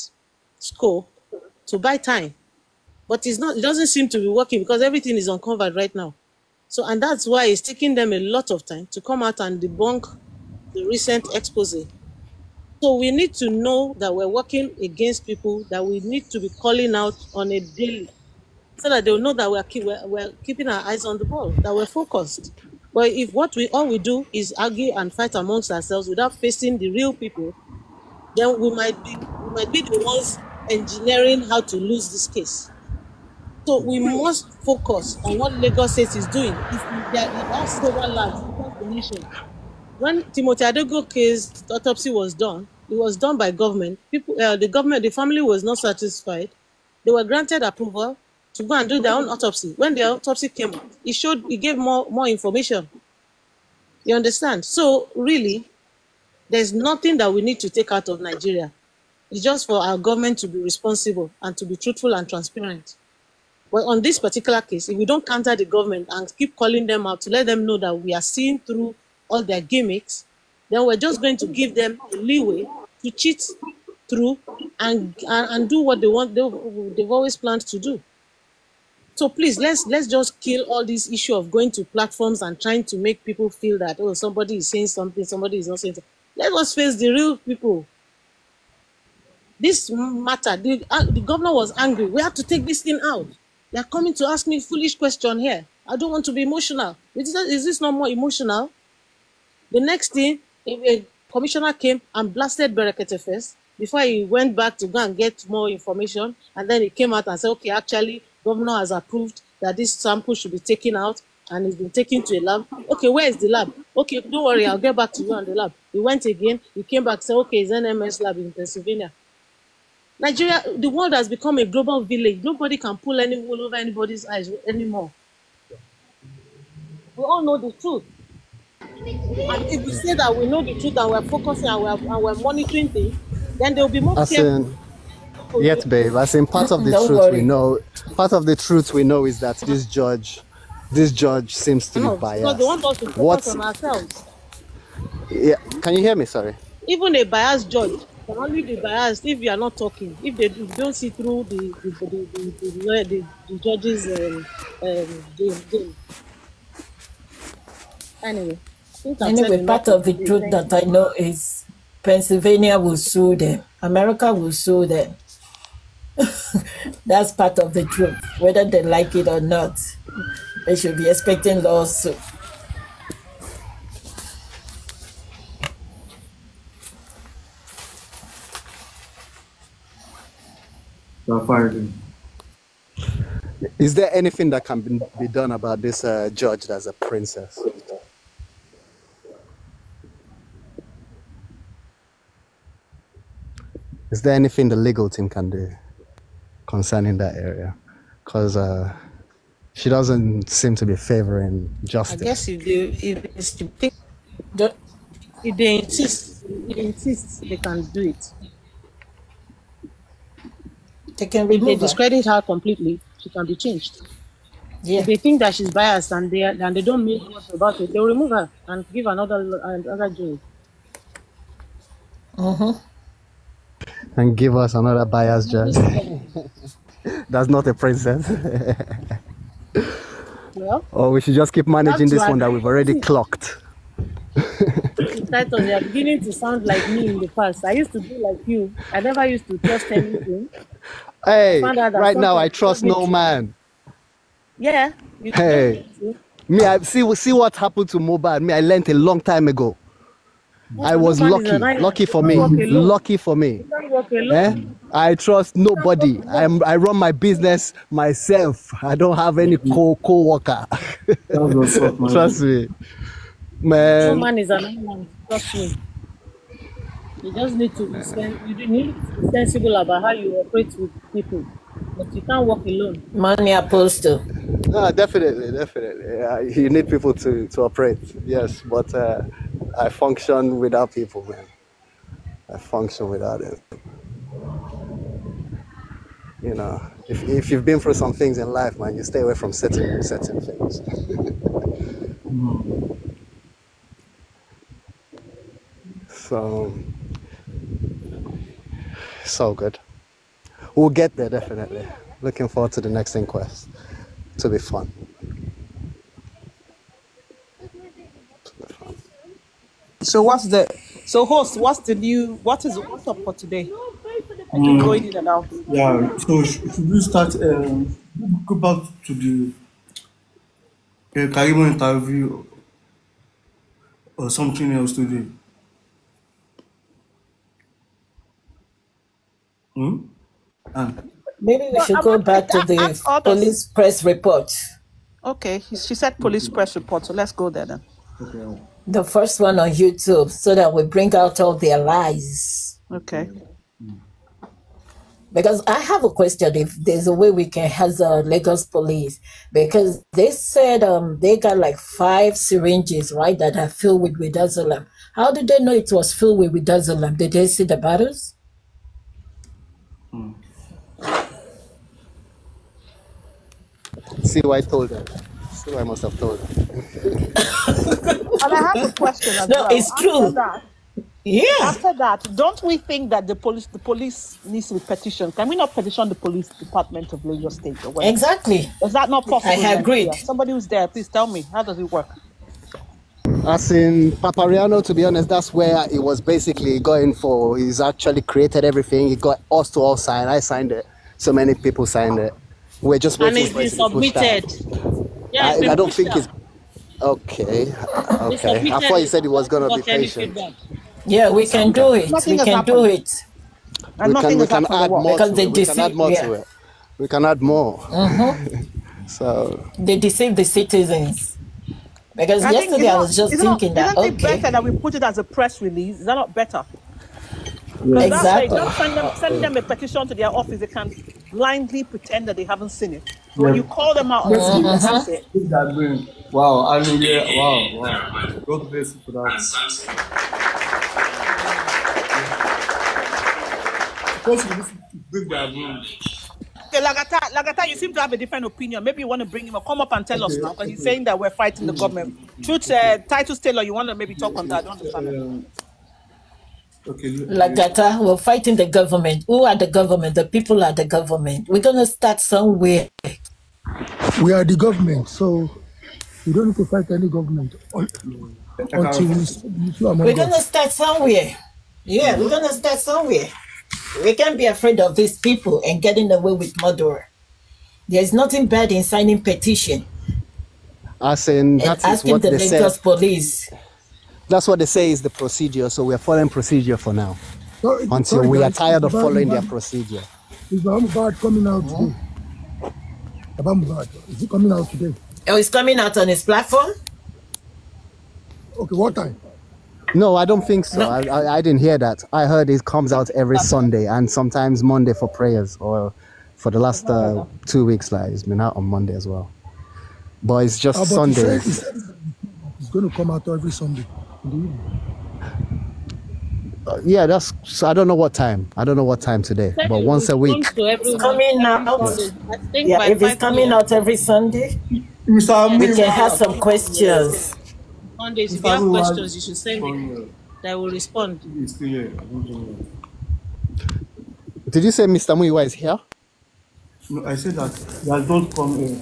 scope to buy time, but it's not. It doesn't seem to be working because everything is uncovered right now. So, and that's why it's taking them a lot of time to come out and debunk the recent expose. So we need to know that we're working against people that we need to be calling out on a daily, so that they'll know that we're, keep, we're, we're keeping our eyes on the ball, that we're focused. But if what we all we do is argue and fight amongst ourselves without facing the real people, then we might be we might be the ones engineering how to lose this case. So we must focus on what Lagos State is doing. If there are several labs across the nation. When Timothy Adegoke's autopsy was done, it was done by government. People, uh, the government, the family was not satisfied. They were granted approval to go and do their own autopsy. When the autopsy came it showed, it gave more more information. You understand? So really, there's nothing that we need to take out of Nigeria. It's just for our government to be responsible and to be truthful and transparent. But on this particular case, if we don't counter the government and keep calling them out to let them know that we are seeing through all their gimmicks, then we're just going to give them a leeway to cheat through and and, and do what they want they, they've always planned to do. So please let's let's just kill all this issue of going to platforms and trying to make people feel that oh somebody is saying something, somebody is not saying something. Let us face the real people. This matter, the, uh, the governor was angry. We have to take this thing out. They are coming to ask me foolish question here. I don't want to be emotional. Is this, is this not more emotional? The next thing, a commissioner came and blasted Berekete first before he went back to go and get more information, and then he came out and said, okay, actually, governor has approved that this sample should be taken out and it's been taken to a lab. Okay, where is the lab? Okay, don't worry, I'll get back to you on the lab. He went again, he came back, said, okay, it's NMS lab in Pennsylvania. Nigeria, the world has become a global village. Nobody can pull any wool over anybody's eyes anymore. We all know the truth. And if we say that we know the truth and we're focusing and we're, and we're monitoring things, then there will be more As careful. in, yet, babe, as in part of the <laughs> truth worry. we know, part of the truth we know is that this judge, this judge seems to No, be because biased. they want us to focus What's, on ourselves. yeah, can you hear me? Sorry. Even a biased judge can only be biased if you are not talking. If they do, don't see through the the the the, the, the, the, the judge's um, um, game, game. Anyway, I think Anyway, part of the truth that I know is Pennsylvania will sue them. America will sue them. <laughs> That's part of the truth. Whether they like it or not, they should be expecting lawsuit. That fired. Is there anything that can be, be done about this uh, judge that's a princess? Is there anything the legal team can do concerning that area? Because uh, she doesn't seem to be favoring justice. I guess if they if it's to think if they insist, if they insist, they can do it. They can If they remove her. discredit her completely, she can be changed. Yeah. If they think that she's biased and they and they don't make much about it, they'll remove her and give another another jury. Mm-hmm. And give us another biased judge. <laughs> that's not a princess. Well, or we should just keep managing this one that we've already clocked. Titus, they are beginning to sound like me in the past. I used to be like you. I never used to trust anything. Hey, Found out that right now I trust no man. Yeah. You Hey, me, I see see what happened to Mohbad. Me, I learned a long time ago. I was lucky, lucky for me, don't walk alone. lucky for me. You don't walk alone. Eh? I trust nobody. I'm I run my business myself. I don't have any co co worker. That's what's <laughs> man. Trust me, No man. man is an island. Trust me. You just need to be sen- you need to be sensible about how you operate with people. But you can't walk alone. Money apostle. No, definitely, definitely. Yeah, you need people to to operate. Yes, but uh, I function without people, man. I function without it. You know, if if you've been through some things in life, man, you stay away from certain certain things. <laughs> So, so good. We'll get there definitely. Looking forward to the next inquest. To be fun. To be fun. So what's the so host? What's the new? What is what's up for today? I keep going in and out. Yeah, so sh- should we start, um, go back to the uh, Caribbean interview or something else today? Hmm? And Maybe we Well, should I go back to to the police press report. Okay, she said police press report. So let's go there then. okay, The first one on YouTube, so that we bring out all their lies. Okay. Because I have a question if there's a way we can hazard Lagos police. Because they said um they got like five syringes, right, that are filled with midazolam. How did they know it was filled with midazolam? Did they see the bottles? See why I told her. See why I must have told her. <coughs> <laughs> And I have a question as No, well. it's After true. that, Yeah. after that, don't we think that the police the police needs to be petitioned? Can we not petition the police department of Lagos State or whatever? Exactly. Is that not possible? I in agreed. Somebody who's there, please tell me. How does it work? As in Papariano, to be honest, that's where it was basically going for. He's actually created everything. He got us to all sign. I signed it. So many people signed it. We're just And waiting it's for been it to be submitted. Yeah, it's I, been I don't think out. it's okay. Okay. I thought you said he was gonna be patient. Yeah, we can do it. Nothing We can do it. And We can we can add more Because to they it. We can add more yeah. to it. We can add more. Mm-hmm. <laughs> So They deceive the citizens. Because I yesterday it's I was just it's not- thinking that Isn't it okay, better that we put it as a press release? Is that not better? Because that way, exactly. don't send them, send them a petition to their office. They can blindly pretend that they haven't seen it. When you call them out, on Mm-hmm. That's it. Take that brain. Wow, I mean, yeah, wow, wow. God bless you for that. Just to break that brain. Okay, Lagata, Lagata, you seem to have a different opinion. Maybe you want to bring him up. Come up and tell us now, because he's saying that we're fighting the government. Truth, uh, Titus Taylor, you want to maybe talk on that? I don't understand. Um, okay, l- Lagata, we're fighting the government. Who are the government? The people are the government. We're gonna start somewhere. We are the government, so we don't need to fight any government until we we feel among We're gonna start somewhere. Yeah, we're gonna start somewhere. We can't be afraid of these people and getting away with murder. There's nothing bad in signing petition as in that is asking what the they say. Lagos police. That's what they say is the procedure. So we are following procedure for now. So, Until sorry, we are tired of Baba following their Mohbad- procedure. Is Mohbad coming out hmm? today? Baba Mohbad, is he coming out today? Oh, it's coming out on his platform. Okay, what time? No, I don't think so. I, I, I didn't hear that. I heard it comes out every Sunday and sometimes Monday for prayers, or for the last uh, two weeks, like it's been out on Monday as well. But it's just Ah, but Sunday. he said it's going to come out every Sunday. In the evening. Uh, yeah, that's. So I don't know what time. I don't know what time today, Said but once a week. come to everyone coming out. Sunday. Yeah, if it's coming out every Sunday, we can have some questions. Mondays, if you have questions, you should send it. Amir, I will respond. he's still here. I don't know. Did you say Mr. Muyiwa is here? No, I said that he has not come here.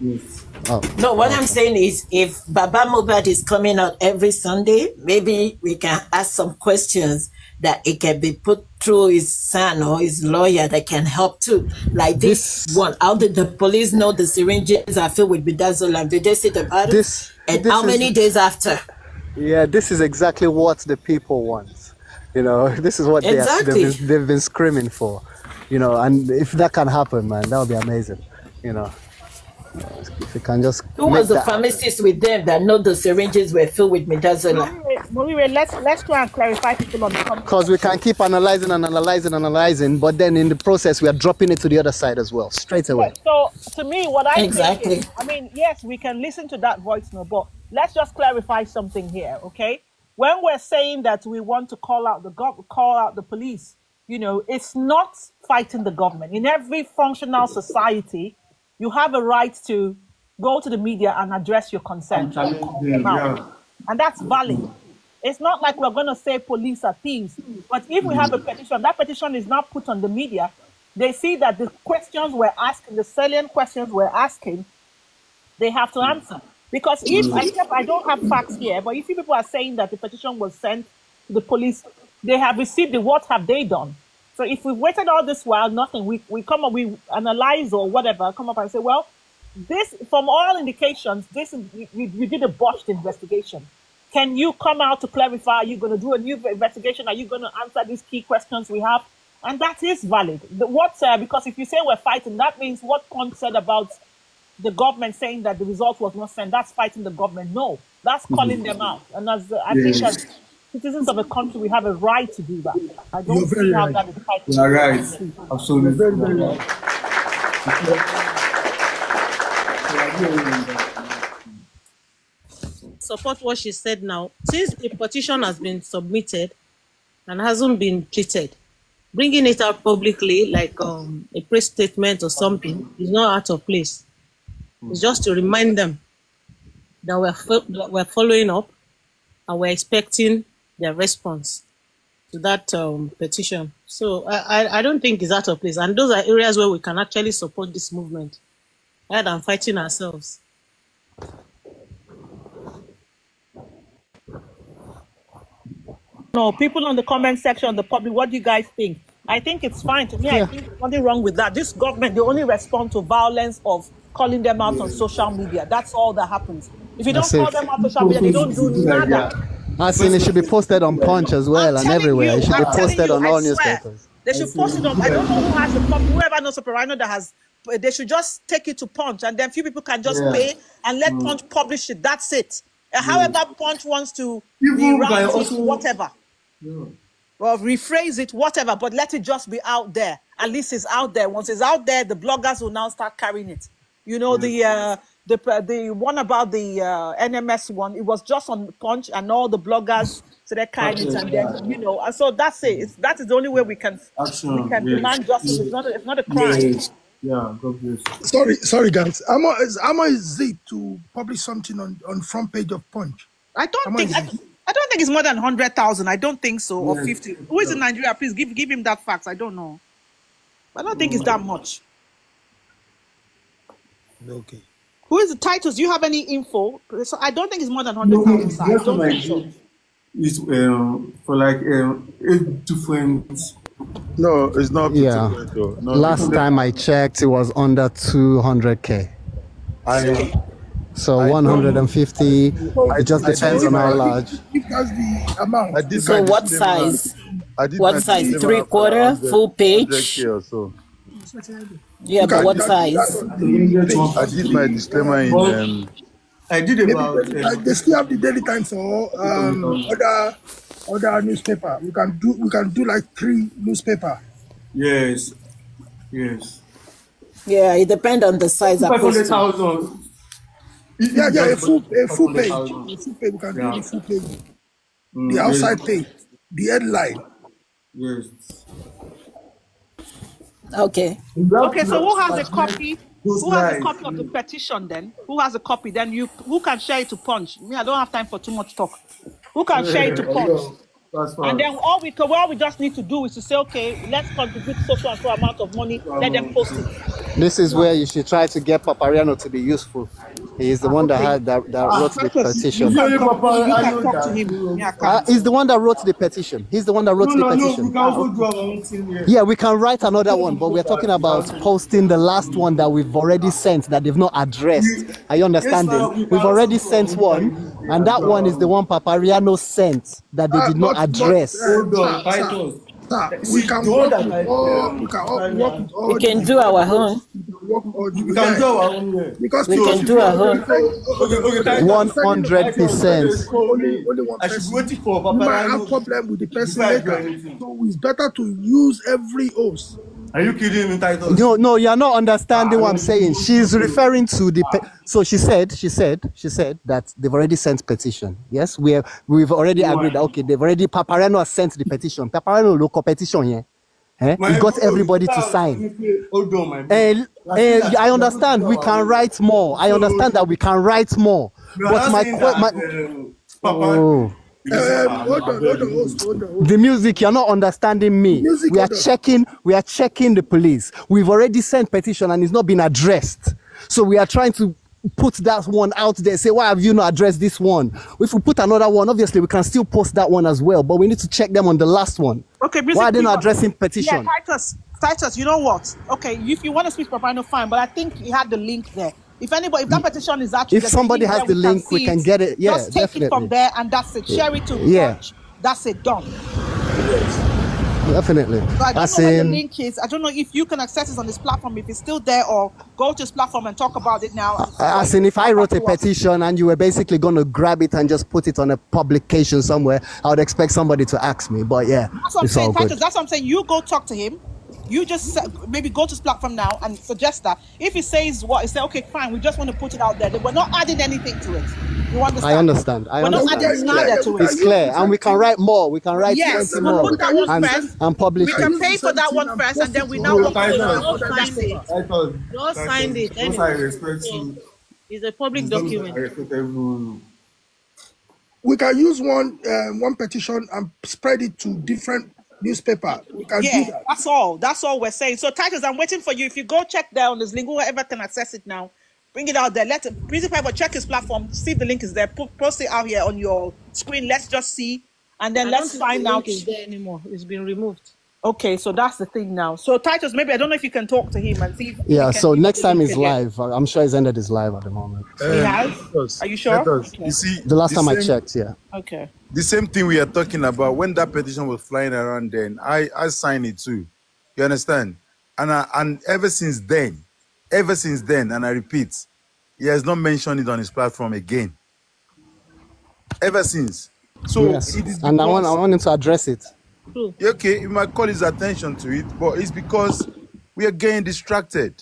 Yes. Oh, No, what I'm saying is if Baba Mohbad is coming out every Sunday, maybe we can ask some questions that it can be put through his son or his lawyer that can help too. Like this, This- one, how did the police know the syringes are filled with midazolam? Did they say about This- And this how is- many days after? Yeah, this is exactly what the people want. You know, <laughs> this is what they are, they've, been, they've been screaming for. You know, and if that can happen, man, that would be amazing. You know, if you can just Who was the that pharmacist with them that know the syringes were filled with midazolam? Moriwe, let's let's try and clarify people on the. Because we can keep analyzing and analyzing and analyzing, but then in the process, we are dropping it to the other side as well, straight away. So to me, what I Exactly. is, I mean, yes, we can listen to that voice note, but let's just clarify something here, okay? When we're saying that we want to call out the gov- call out the police, you know, it's not fighting the government. In every functional society, you have a right to go to the media and address your concerns. challenge Call them, them out. yeah. And that's valid. It's not like we're going to say police are thieves. But if we have a petition, that petition is not put on the media. They see that the questions we're asking, the salient questions we're asking, they have to answer. Because if mm. I, I don't have facts here, but if you people are saying that the petition was sent to the police, they have received it, what have they done? So if we've waited all this while, nothing, we, we come up, we analyze or whatever, come up and say, well, this, from all indications, this is, we, we, did a botched investigation. Can you come out to clarify? Are you going to do a new investigation? Are you going to answer these key questions we have? And that is valid. The, what, uh, because if you say we're fighting, that means what Pond said about the government saying that the result was not sent, that's fighting the government. No, that's calling them out. And as uh, I think Yes. as citizens of a country, we have a right to do that. I don't You're very see how right. that is fighting. You are right. Absolutely. Very, very right. support what she said now. Since the petition has been submitted and hasn't been treated, bringing it out publicly like um, a press statement or something is not out of place. It's just to remind them that we're, fo- that we're following up and we're expecting their response to that um, petition. So I, I, I don't think it's out of place. And those are areas where we can actually support this movement rather than fighting ourselves. No, people on the comment section, the public, what do you guys think? I think it's fine. To me, I think there's nothing wrong with that. This government, they only respond to violence of calling them out on social media. That's all that happens. If you don't That's call it. them out on social media, they don't do nada. I seen it should be posted on Punch as well I'm and everywhere. you, it should I'm be posted you, on all newspapers. They should post it on. I don't know who has the copy. Whoever knows Rhino that has, they should just take it to Punch, and then few people can just Yeah. pay and let Punch publish it. That's it. And however Punch wants to can rewrite it, also- whatever, or rephrase it, whatever. But let it just be out there. At least it's out there. Once it's out there, the bloggers will now start carrying it. You know the uh, the the one about the uh, NMS one. It was just on Punch, and all the bloggers so they're carrying it, and then you know, and so that's it. It's, that is the only way we can Action, we can yes. demand justice. It's not a, it's not a crime. Yes. Yeah, God bless. Sorry, sorry, guys. How much is, how much it to publish something on, on front page of Punch? I don't much think I. I don't think it's more than hundred thousand. I don't think so, or fifty. Who is in Nigeria? Please give give him that fact. I don't know. I don't think it's that much. Okay. Who is the titles? Do you have any info? So I don't think it's more than hundred thousand. sir. I don't like think so. it's um, for like um, eight different. No, it's not. Yeah. together. No, Last time I checked, it was under 200k. I, So I 150. It just I depends don't on how large. If that's the amount, I did So what size? I did What size? Three quarter, full page? 100K or so. Yeah, but what size? I did my disclaimer in um, I did about. they, Uh, they still have the Daily Times or um, other other newspaper. We can do we can do like three newspaper. yes, yes. Yeah, it depends on the size Five hundred thousand. Yeah, yeah, a full a full page. A full page. We can do Yeah. the full page. Mm, The outside page, the headline. Yes. Okay. Okay, so who has a copy? Who has a copy of the petition then? Who has a copy? Then you who can share it to Punch? Me, I don't have time for too much talk. Who can share it to Punch? That's fine. And then all we can, all we just need to do is to say, okay, let's contribute so so and so amount of money. Let them post it. This is where you should try to get Papariano to be useful. He is the ah, one that had that, that ah, wrote the Titus, you petition. can Yeah, talk, Papa, you can talk to him. Uh, he's the one that wrote the petition. He's the one that wrote No, the no, no, we petition. can also do our own thing here. Yeah, we can write another one, but we're talking about posting the last one that we've already sent that they've not addressed. Are you understanding? We've already sent one, and that one is the one Papariano sent that they did not but- but, address. Hold on, sir, sir, Titus. sir, See, we can work that with I- all, we can all work with all We can do our own. work with all the- We can do our own. Because We can do our own. Okay, okay, One hundred percent. Only, only one I should be person. waiting for You Papa might have problem with the person Before later. So it's better to use every host. Are you kidding me, Titus? No, no, you're not understanding what I'm saying. She's referring to the. So she said, she said, she said that they've already sent petition. Yes, we have. We've already agreed. that, Okay, they've already. Paparano has sent the petition. Paparano local petition here. Eh? My He got everybody to sign. Hold on, my. And, and I understand we can write more. I understand that we can write more. But my, my uh, Papa. oh, Ah, hold on, hold on, host, hold on. hold on. the music, you're not understanding me. Music We are order. checking, we are checking the police. We've already sent petition and it's not been addressed. So we are trying to put that one out there. Say, why have you not addressed this one? If we put another one, obviously we can still post that one as well. But we need to check them on the last one. Okay, music Why are they not people- addressing Yeah, petition? Titus, Titus, you know what? Okay, if you want to speak Papano, fine, but I think he had the link there. If anybody, if that mm. petition is actually If somebody has the link, we see can get it. Yeah, just take it definitely. from there, and that's it. Share it to Yeah. That's it, done. Definitely. So I don't That's know where the link is. I don't know if you can access it on this platform, if it's still there, or go to this platform and talk about it now. As in, if I wrote a Back to us. petition and you were basically going to grab it and just put it on a publication somewhere, I would expect somebody to ask me. But yeah, That's what I'm it's all saying, good. That's what I'm saying. You go talk to him. You just maybe go to this platform now and suggest that. If he says what, he say, okay, fine, we just want to put it out there. We're not adding anything to it. You understand? I understand. I We're not adding neither to it. It's clear, and we can write more. We can write Yes, 20 we'll more put that one and, first. and publish We it. can pay for that one first, and then we now No, work on Titus. the All signed it. Titus. You all signed it Titus, I anyway. respect you. It's a public I document. respect everyone. We can use one um, one petition and spread it to different newspaper. We can do Yeah, that. that's all. That's all we're saying. So, Titus, I'm waiting for you. If you go check there on this link, whoever can access it now, bring it out there. Let it, Breezy Piper check his platform, see if the link is there. Put, post it out here on your screen. Let's just see, and then I let's don't find the out. link is there anymore. It's been removed. Okay, so that's the thing now. So, Titus, maybe I don't know if you can talk to him and see. If Yeah, so next time link is again. live. Uh, I'm sure he's ended his live at the moment. Uh, he has. Are you sure? Titus, Okay. You see, The last time I checked, yeah. Okay. the same thing we are talking about when that petition was flying around then i i signed it too you understand and I, and ever since then ever since then and i repeat he has not mentioned it on his platform again ever since so yes. it is And I want, I want him to address it. True. okay you might call his attention to it but it's because we are getting distracted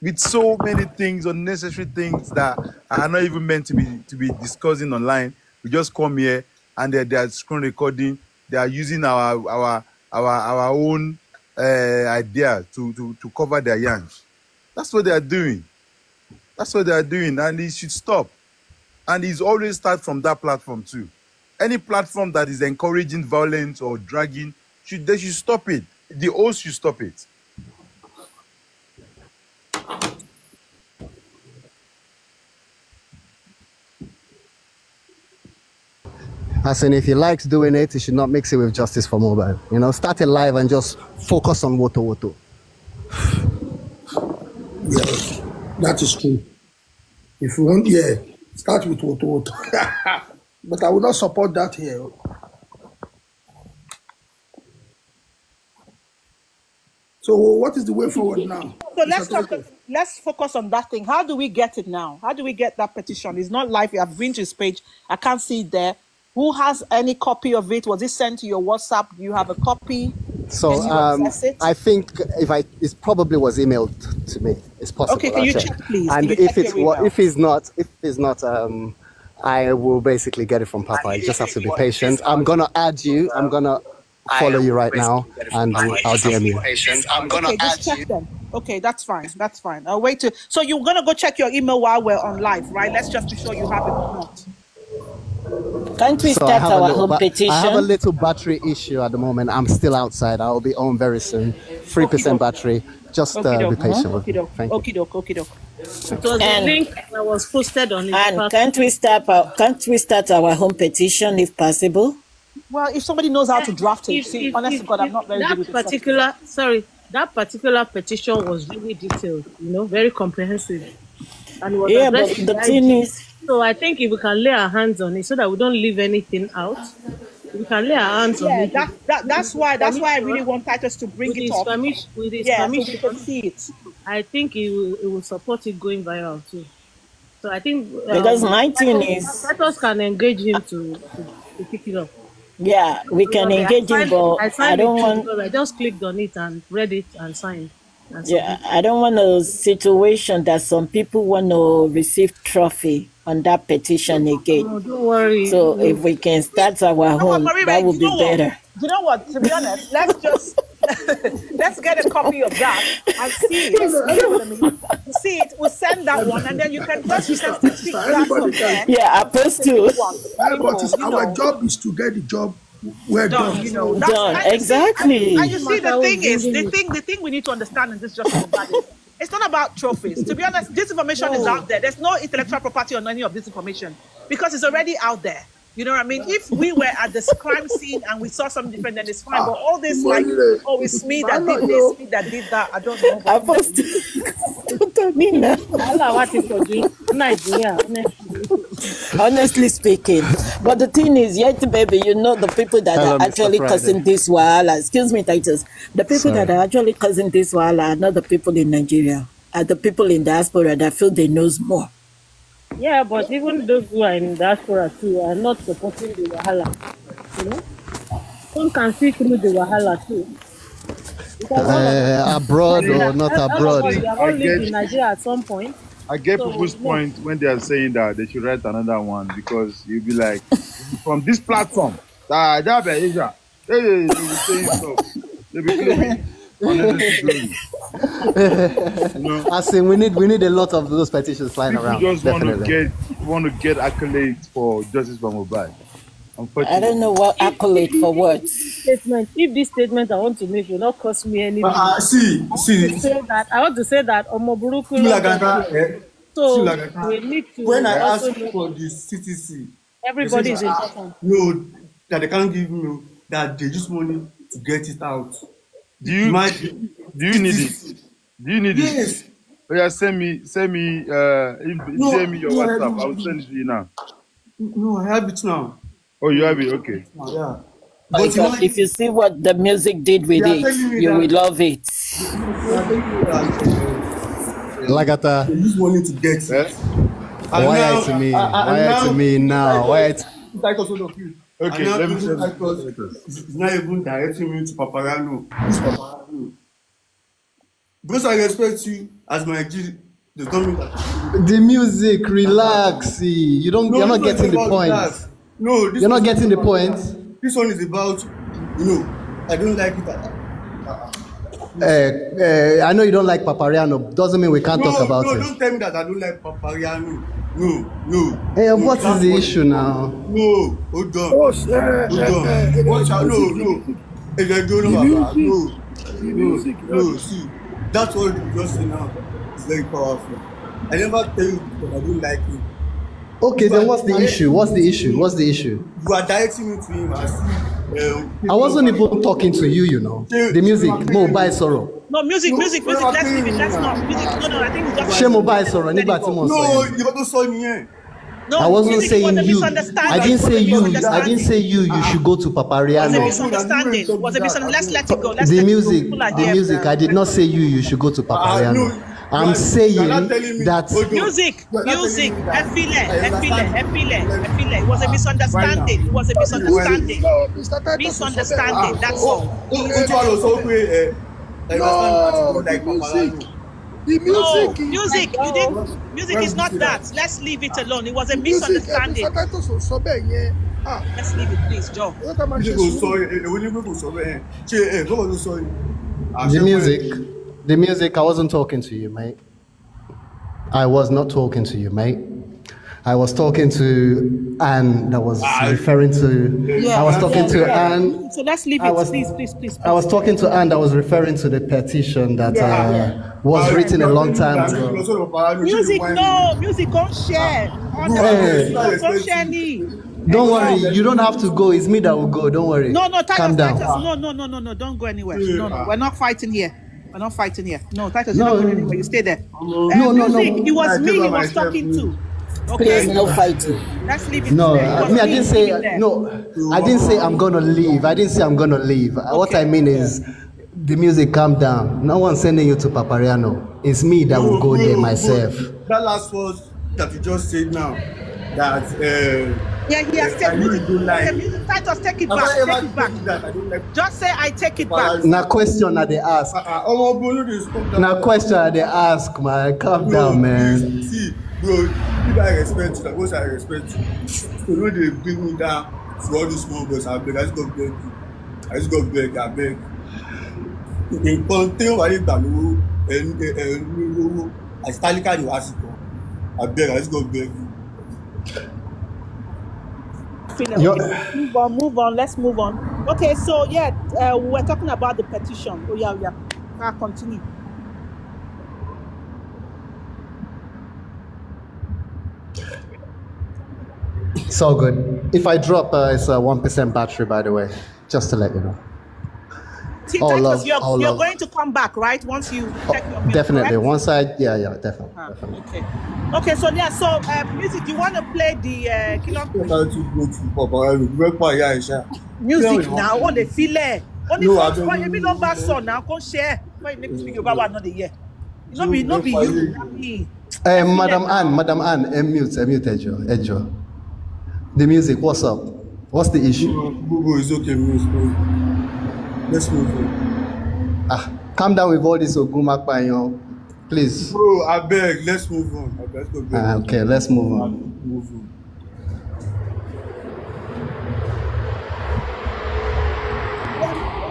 with so many things unnecessary things that are not even meant to be to be discussing online. We just come here and they, they are screen recording. They are using our our our our own uh, idea to to to cover their yams that's what they are doing. That's what they are doing and it should stop. And it's always start from that platform too any platform that is encouraging violence or dragging should they should stop it the host should stop it As in, if he likes doing it, he should not mix it with justice for Mohbad. You know, start it live and just focus on Woto Woto. Yeah, that is true. If you want, yeah, start with what what. <laughs> but I will not support that here. So what is the way forward now? So let's talk. Let's focus on that thing. How do we get it now? How do we get that petition? It's not live. I've been to his page. I can't see it there. Who has any copy of it? Was it sent to your WhatsApp? Do you have a copy? So um. I think if I, it probably was emailed to me. It's possible. Okay, can I'll you check. check, please? And Can you if check it's what, if it's not, if it's not, um, I will basically get it from Papa. I just have to be patient. I'm gonna add you. I'm gonna follow you right now, and I'll DM you. I'm gonna okay, just check them. Okay, that's fine. That's fine. I'll wait to. So you're gonna go check your email while we're on live, right? Let's just be sure you have it or not. Can't we So start our little, home ba- I have a little battery issue at the moment. I'm still outside. I'll be home very soon. Three percent battery. Just Okie uh, be doke. patient with Okie me. doke. Thank you. Okie doke. Okie doke. It was a And link that was posted on his and platform. can't we start our can't we start our home petition if possible? Well, if somebody knows how to draft it, If, see, if, honest if, to God, I'm if not very that good with the software. particular, sorry, that particular petition was really detailed, you know, very comprehensive, and was Yeah, but addressed the to thing IG. is, So I think if we can lay our hands on it, so that we don't leave anything out, if we can lay our hands on Yeah, it. that, that, that's why that's why I really want Titus to bring with it his up. permission, with his Yeah, so we permission, can see it. I think it will, it will support it going viral too. So I think because um, my thing Titus, is, Titus can engage him to, to, to pick it up. yeah, we can Because I engage him, but I I signed it don't too want. I just clicked on it and read it and signed and Yeah. I don't want a situation that some people want to receive trophy on that petition again. No, don't worry. So We- if we can start our You home, Marie, that you would be know what? better. You know what? To be honest, let's just <laughs> let's get a copy of that and see <laughs> it. You know what I mean? See it. We'll send that one, and then you can just you can still speak that from there. can. Yeah, opposed to. One Yeah, but it's people, you our know, job is to get the job well done. done. You know, Done. and you see, and, Exactly. and you see the thing is the thing the thing we need to understand in this justice of that is it's not about trophies. To be honest, this information is out there. There's no intellectual property on any of this information because it's already out there. You know what I mean? If we were at this crime scene and we saw something different, then it's fine. But all this ah, like, money, oh, it's me that man, did no. this, me that did that. I don't know. Opposed to. Nina. Wàhálà wa ti pọ̀ jù ní Nàìjíríà. honestly. Honestly speaking, but the thing is, yet, baby, you know the people that Hello, are actually Friday. causing this wahala. Excuse me, Titus. The people that are actually causing this wahala are not the people in Nigeria. Are the people in diaspora that feel they knows more. Yeah, but even those who are in diaspora too are not supporting the wahala. You know, some can see through the wahala too. Us, Uh, abroad or not us, abroad. have I all lived get in Nigeria at some point. I get So people's no, point when they are saying that they should write another one because you'll be like, from this platform, ah, that be Asia. Hey, they be saying stuff. They be claiming know, I say we need we need a lot of those petitions flying people around. just want to get want to get accolades for justice for mobile. I don't know what accolade for what. statement. If this statement I want to make will not cost me anything, But uh, see, see, say that I want to say that Omo Buruku see love like eh, see So like we need to when I know for the CTC, everybody is that, important. no, that they can't give me, that they use money to get it out. Do you Imagine. do you need it? Do you need it? Yes. Oh yeah, send me send me uh if, No, send me your no, WhatsApp. I'll send it to you now. No, I have it now. Oh, you have it. Okay. Now, yeah. My But God, if you see what the music did with they are it, telling me you will love it. they are telling me that uh, Lagata, they use money to get Eh? it. And why now, it to me? Why it to now, me now? Why it? You. Okay, let me it. is, is not even directing me to Paparano. Who's Paparano? Because I respect you as my G, that. The music, relax. You don't. No, You're not getting the point. that. No, You're not getting the point. This one is about, you know, I don't like it. Uh, uh, I know you don't like Papariano. Doesn't mean we can't no, talk about no, it. don't tell me that I don't like Papariano. No, no. Hey, no, what is the issue now? No, hold on. Oh, Hold on. uh, Watch out. No, no. If I don't the know about music, no, no, no. See, that's what you just say now. It's very powerful. I never tell you because I don't like you. Okay, You then what's the issue? What's the issue? What's the issue? You are directing me to him as um, I wasn't even talking to you, you know. The music, Mo Bai Soro. No, music, No, music, music. no, Let's leave it. no, Let's no. not. Music. No, no. I think it's just. Ṣé Mo Bai Soro nígbà tí mo No, sọ yẹn? got to saw nìyẹn. No, I wasn't music was saying a you. I didn't It was say you. I didn't say you. You should go to was a Papariano. misunderstanding. It was a misunderstanding. Let's let it go. Let's The let it go. music, People are the music. I did not say you. You should go to Papariano. no, you I'm are- saying you are not telling me- that hold on. Music, You are not music, telling me that. efile, I efile, understand. efile, efile. It was a misunderstanding. It was a misunderstanding. No, Mr. Titus is Misunderstanding. That's ó all. ó ó tún wà lọ sọ pé ẹ ẹ No, understand like the Paparano. music. The No, music. is- music. You didn't. Music is not that. Let's leave it alone. It was a The music. eh, misunderstanding. Mr. Titus ò sọ bẹ́ẹ̀ yẹn. Ah, Let's leave it, please, Joe. ẹ ká máa Ṣé ṣe kò sọ sùúrù. èwo ní pé kò sọ bẹ́ẹ̀ ṣé ẹ gbọ́dọ̀ ló sọ yìí. the music, the music. I wasn't talking to you, mate. I was not talking to you, mate. I was talking to Anne that was referring to. Yeah, I was talking to yeah. Anne. So let's leave it, was- please, please, please. I was talking to Anne that was referring to the petition that uh, was Ah, written a long time ah, ago. lọ sọ̀rọ̀ para mi, ṣé Music, no, music, don't share. Hey. Don't share me. Don't worry, you don't have to go. It's me that will go. Don't worry. No, no, Titus, Calm down. Titus, no, no, no, no, no, don't go anywhere. No, no, we're not fighting here. We're not fighting here. No, Titus, No, you're not going no. anywhere. You stay there. No, Uh, no, no. music, It was I me he was talking to. Please, Okay, no fighting. let's leave it No, I mean I didn't say no. I didn't say I'm gonna leave. I didn't say I'm gonna leave. What I mean is, the music calm down. No one's sending you to Papariano. It's me that will go there myself. That last word that you just said now, that uh, Yeah, he has I taken really music. don't like- Okay, music, Titus, take it have back. I ever Take it back. told you that I don't like Just say I take it back. But- Now question that they ask. Ah, ah, ọmọ bolo dey stop that. Now question that they ask, man. Calm Bro, down, man. please, See, bro, if I respect you, like what I respect you. So no dey bring me down for all these small boys. Abeg, I just go beg you. I just go beg, abeg. Nǹkan tí ó wà ní ìgbà lówó ẹni ẹni lówó àti tálíkà ni wàá sí kan. Abeg, I just go beg you. Yo-. Move on, move on. Let's move on. Okay, so yeah, uh, we we're talking about the petition. Oh yeah, yeah. Ah, continue. It's all good. If I drop, uh, it's a one percent battery, by the way. Just to let you know. See, All Titus, love, you're, all you're love. going to come back, right? Once you check your mail, Definitely. correct? Once I, yeah, yeah, definitely, Ah, definitely. okay. Okay, so yeah, so uh, music. You want to play the uh, kilo Ṣé ká tún go to papa rẹ̀ ló fẹ́ pa ìyá ẹ̀ ṣá? music Yeah, now? On the feel it. On the No, I first don't one, you know. mean number song now? Come share. Why you make me speak about another year? No be, no be No, you. no, na me. Uh, Madam Anne, Madam Anne, unmute, unmute, Ejo, Ejo. The music, what's up? What's the issue? Gbogbo is okay, mi ò sọ. Let's move on. Ah, calm down with all this Ogumakpayan, please. Bro, abeg, let's move on. Abeg, let's go beg. Ah, okay, let's move on. Move on.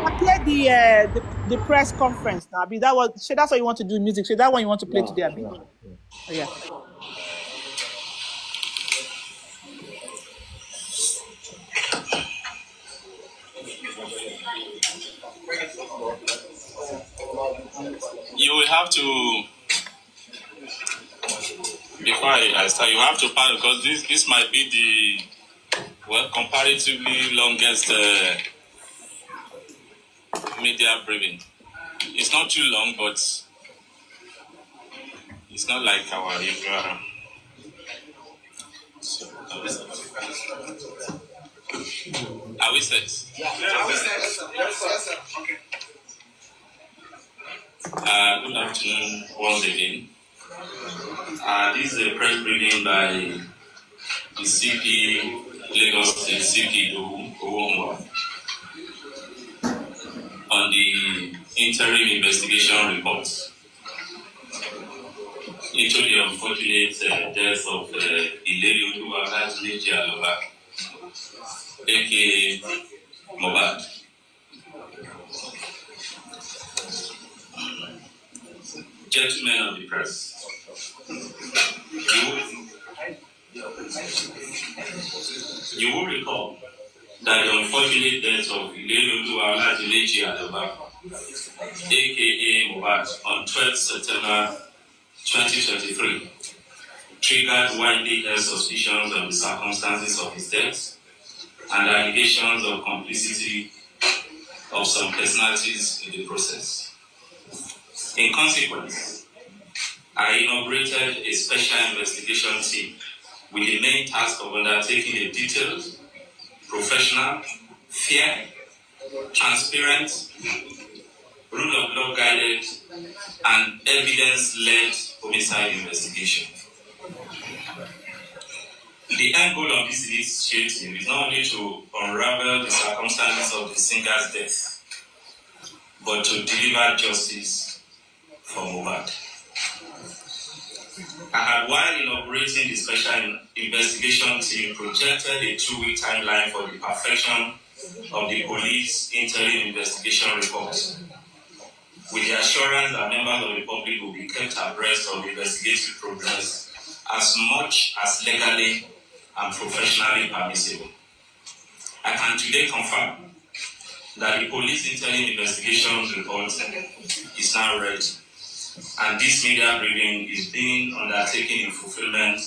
I played the, uh, the the press conference now. Abi, that was. So that's what you want to do music. So that one you want to play today, Abi? Oh, yeah. You will have to before I, I start you have to pass because this this might be the well comparatively longest uh, media briefing. It's not too long but it's not like our usual. So, are we set Uh, good afternoon once again. Uh, this is a press briefing by the CP Lagos State CP Owomwa on the interim investigation report into the unfortunate uh, death of uh, Ileri Oluwa Tuniji Aloba, aka Mohbad. Gentlemen of the press, you You will recall that the unfortunate death of Ileloluwa Olajumeji Adoba, aka Mohbad, on 12 September 2023, triggered widely suspicions of the circumstances of his death and allegations of complicity of some personalities in the process. In consequence, I inaugurated a special investigation team with the main task of undertaking a detailed, professional, fair, transparent, rule of law guided, and evidence led homicide investigation. The end goal of this initiative is not only to unravel the circumstances of the singer's death, but to deliver justice for Mohbad. I had, while inaugurating the special investigation team, projected a two-week timeline for the perfection of the police interim investigation report, with the assurance that members of the public will be kept abreast of investigative progress as much as legally and professionally permissible. I can today confirm that the police interim investigation report is now ready, and this media briefing is being undertaken in fulfillment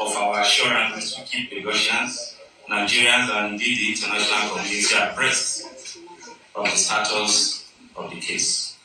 of our assurance to keep Lagosians, Nigerians, and indeed the international community abreast of the status of the case.